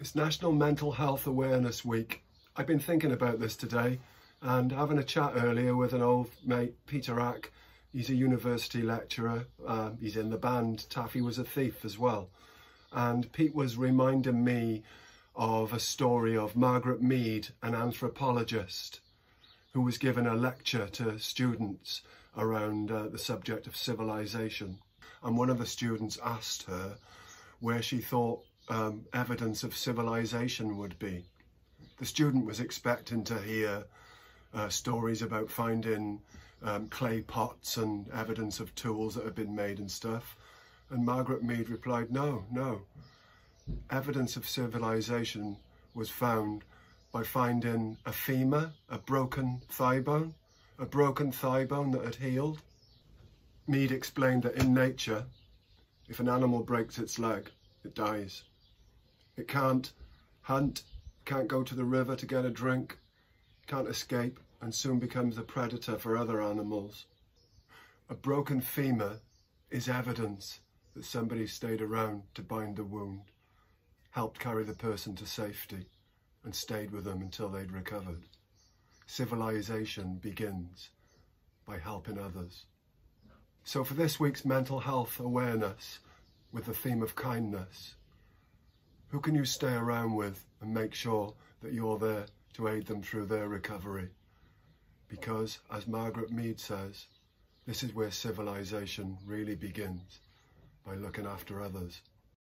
It's National Mental Health Awareness Week. I've been thinking about this today and having a chat earlier with an old mate, Peter Ack. He's a university lecturer. Uh, he's in the band Taffy Was a Thief as well. And Pete was reminding me of a story of Margaret Mead, an anthropologist, who was given a lecture to students around uh, the subject of civilization. And one of the students asked her where she thought um, evidence of civilization would be. The student was expecting to hear uh, stories about finding um, clay pots and evidence of tools that had been made and stuff. And Margaret Mead replied, no, no. Evidence of civilization was found by finding a femur, a broken thigh bone, a broken thigh bone that had healed. Mead explained that in nature, if an animal breaks its leg, it dies. It can't hunt, can't go to the river to get a drink, can't escape and soon becomes a predator for other animals. A broken femur is evidence that somebody stayed around to bind the wound, helped carry the person to safety and stayed with them until they'd recovered. Civilization begins by helping others. So for this week's mental health awareness with the theme of kindness, who can you stay around with and make sure that you're there to aid them through their recovery? Because, as Margaret Mead says, this is where civilization really begins, by looking after others.